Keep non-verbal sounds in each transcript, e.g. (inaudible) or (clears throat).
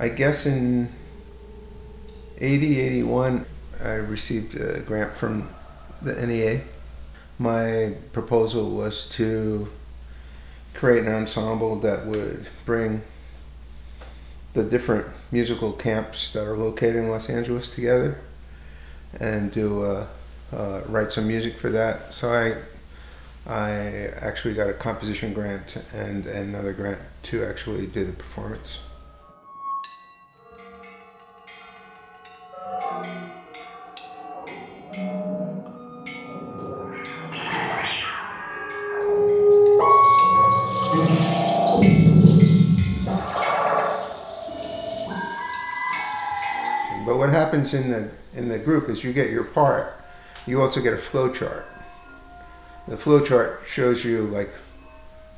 I guess in 80, 81, I received a grant from the NEA. My proposal was to create an ensemble that would bring the different musical camps that are located in Los Angeles together and do uh, uh, write some music for that. So I I actually got a composition grant and another grant to actually do the performance. Happens in the in the group is you get your part. You also get a flow chart. The flow chart shows you like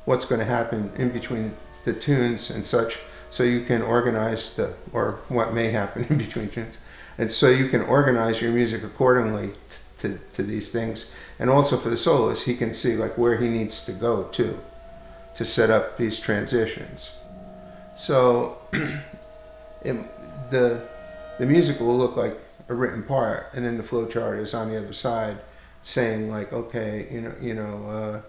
what's going to happen in between the tunes and such, so you can organize the or what may happen (laughs) in between tunes, and so you can organize your music accordingly to, to these things. And also for the soloist, he can see like where he needs to go to to set up these transitions. So (clears throat) it, the the music will look like a written part, and then the flow chart is on the other side, saying like, okay, you know, you know, uh,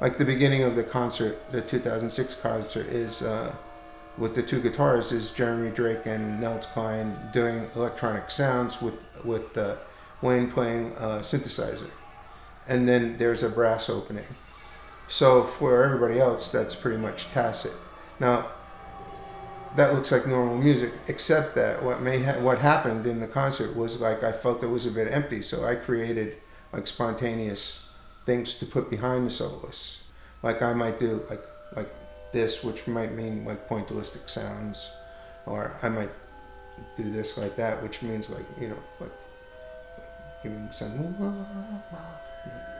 like the beginning of the concert, the 2006 concert is uh, with the two guitars is Jeremy Drake and Nels Cline doing electronic sounds with with uh, Wayne playing uh, synthesizer, and then there's a brass opening. So for everybody else, that's pretty much tacit. Now that looks like normal music, except that what may ha- what happened in the concert was like I felt it was a bit empty, so I created like spontaneous things to put behind the soloists. Like I might do like like this, which might mean like pointillistic sounds, or I might do this like that, which means like you know like giving some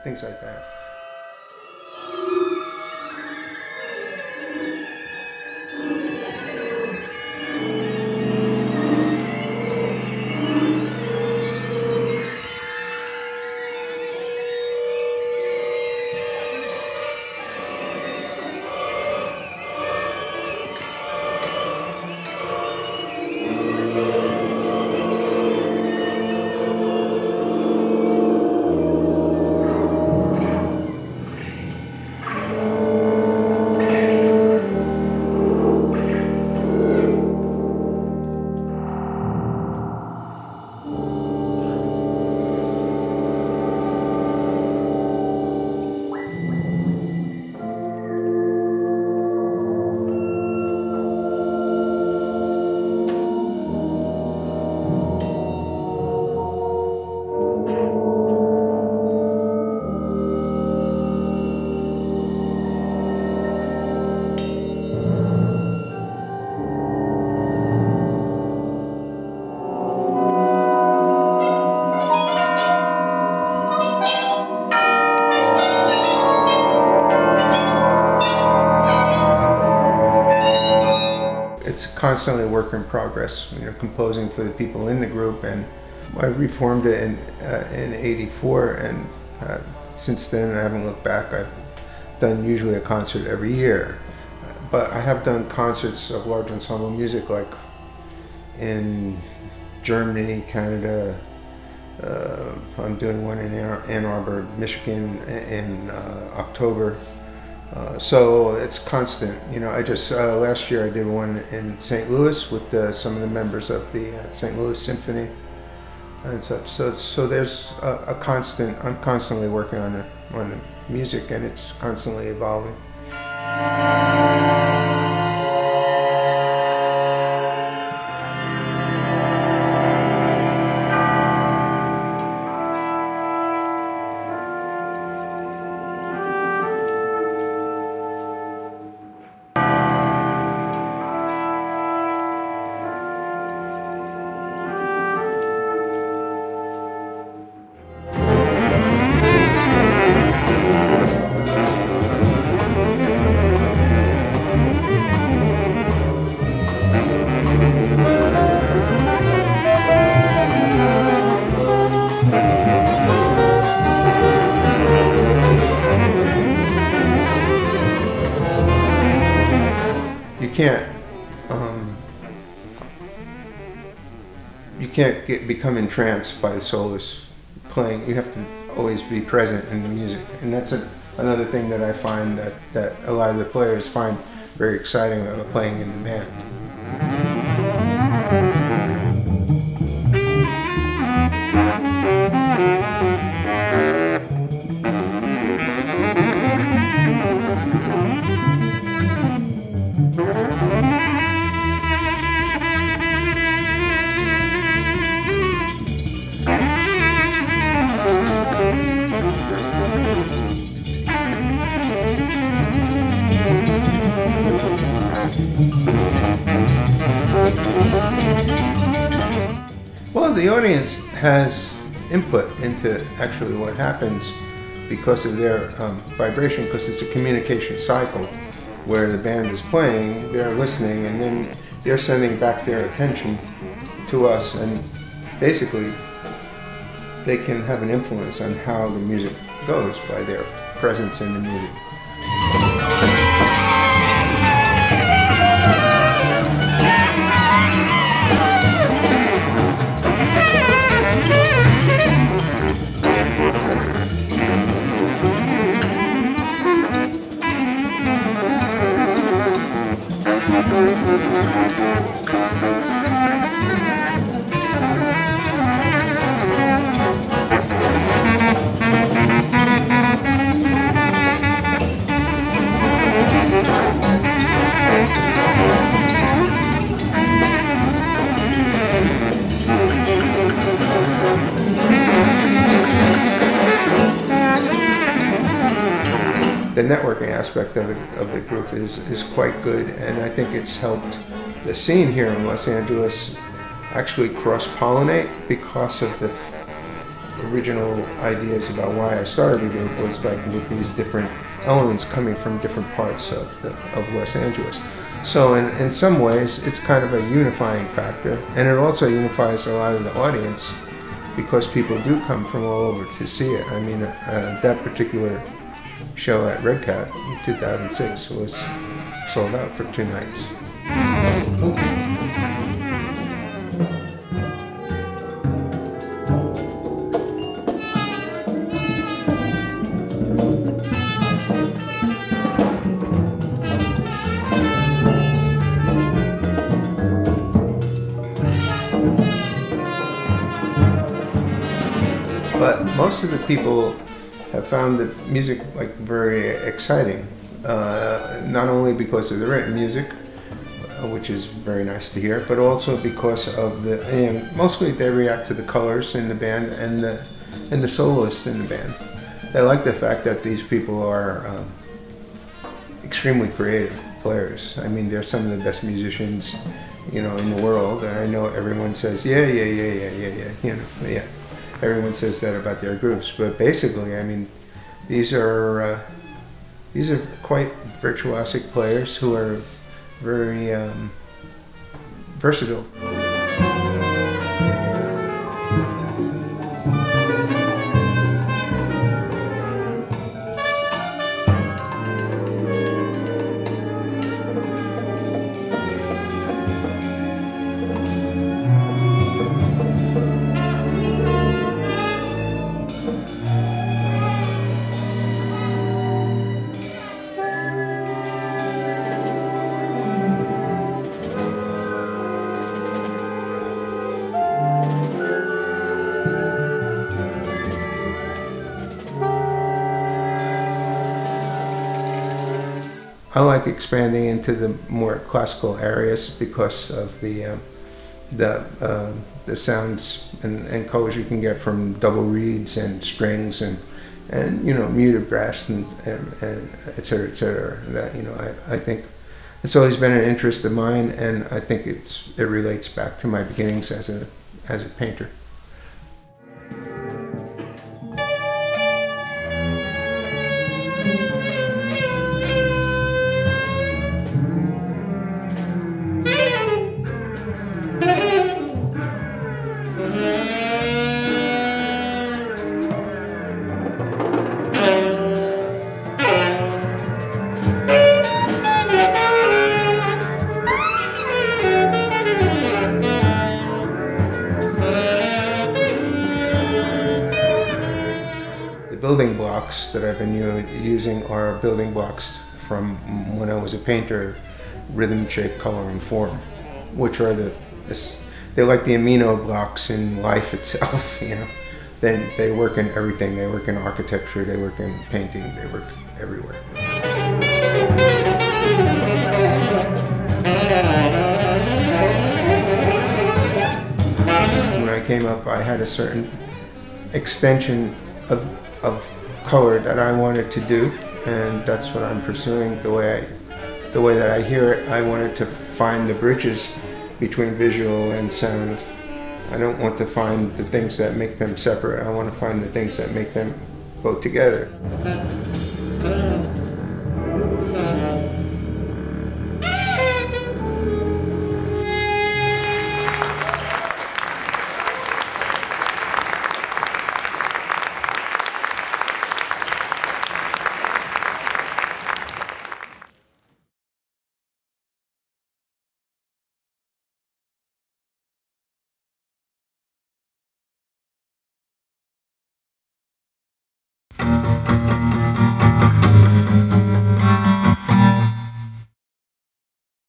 things like that. Constantly a work in progress. You know, composing for the people in the group, and I reformed it in uh, in '84, and uh, since then I haven't looked back. I've done usually a concert every year, but I have done concerts of large ensemble music, like in Germany, Canada. Uh, I'm doing one in Ann Arbor, Michigan, in uh, October. Uh, so it's constant. You know, I just uh, last year I did one in St. Louis with some of the members of the uh, St. Louis Symphony and such. So so there's a, a, constant. I'm constantly working on on music, and it's constantly evolving. Can't get become entranced by the soloist playing. You have to always be present in the music, and that's a, another thing that I find that that a lot of the players find very exciting about playing in the band. The audience has input into actually what happens because of their um, vibration, because it's a communication cycle where the band is playing, they're listening, and then they're sending back their attention to us, and basically they can have an influence on how the music goes by their presence in the music. Networking aspect of the, of the group is, is quite good, and I think it's helped the scene here in Los Angeles actually cross-pollinate because of the original ideas about why I started the group was like with these different elements coming from different parts of, the, of Los Angeles. So in, in some ways, it's kind of a unifying factor, and it also unifies a lot of the audience because people do come from all over to see it. I mean, uh, that particular show at Red Cat in 2006 was sold out for two nights. But most of the people have found the music like very exciting. Uh, not only because of the written music, uh, which is very nice to hear, but also because of the and mostly they react to the colors in the band and the and the soloists in the band. They like the fact that these people are um, extremely creative players. I mean, they're some of the best musicians, you know, in the world. And I know everyone says, yeah, yeah, yeah, yeah, yeah, yeah, you know, yeah everyone says that about their groups, but basically, I mean, these are uh, these are quite virtuosic players who are very um, versatile. I like expanding into the more classical areas because of the um, the uh, the sounds and, and colors you can get from double reeds and strings and and you know muted brass and and, and et cetera et cetera. That you know I, I think it's always been an interest of mine and I think it's it relates back to my beginnings as a as a painter. That I've been using are building blocks from when I was a painter, rhythm, shape, color, and form, which are the, they're like the amino blocks in life (laughs) itself. You know, they they work in everything. They work in architecture. They work in painting. They work everywhere. When I came up, I had a certain extension of, of color that I wanted to do, and that's what I'm pursuing. The way I, the way that I hear it, I wanted to find the bridges between visual and sound. I don't want to find the things that make them separate. I want to find the things that make them go together.